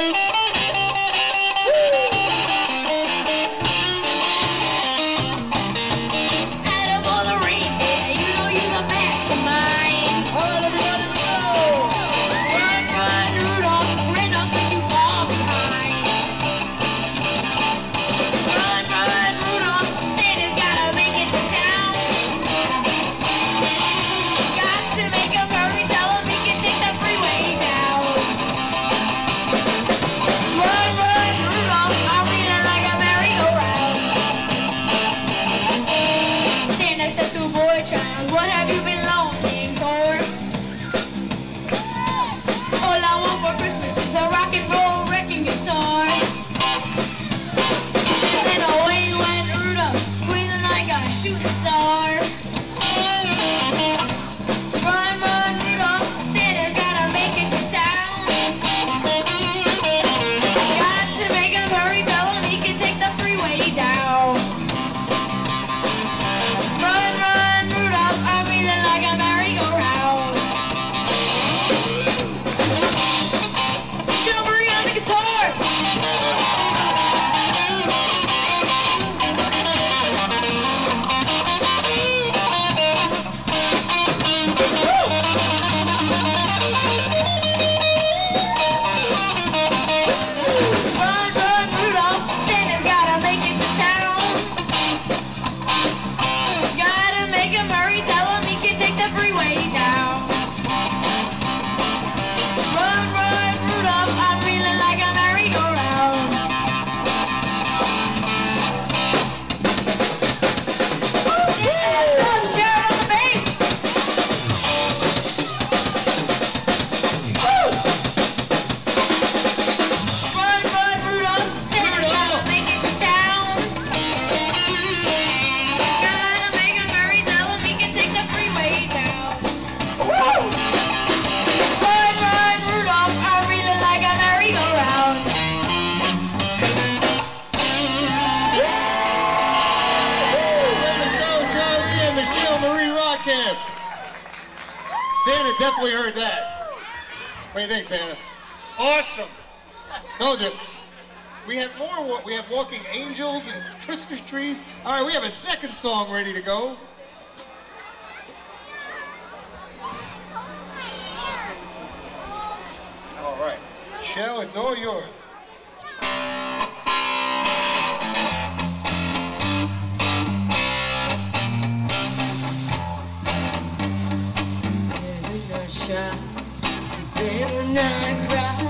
Thank you. Santa. Santa definitely heard that. What do you think, Santa? Awesome. Told you. We have more. We have walking angels and Christmas trees. All right, we have a second song ready to go. All right, Shell, it's all yours. shine. Better not cry.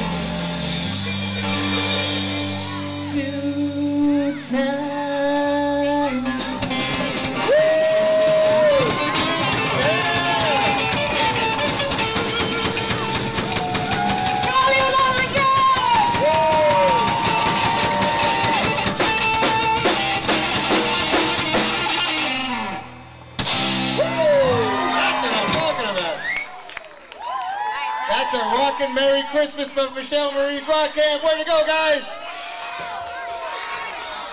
That's a rockin' Merry Christmas from Michelle Marie's Rock Camp. Way to go, guys!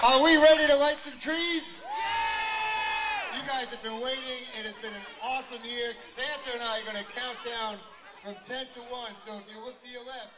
Are we ready to light some trees? You guys have been waiting. It has been an awesome year. Santa and I are going to count down from 10 to 1. So if you look to your left,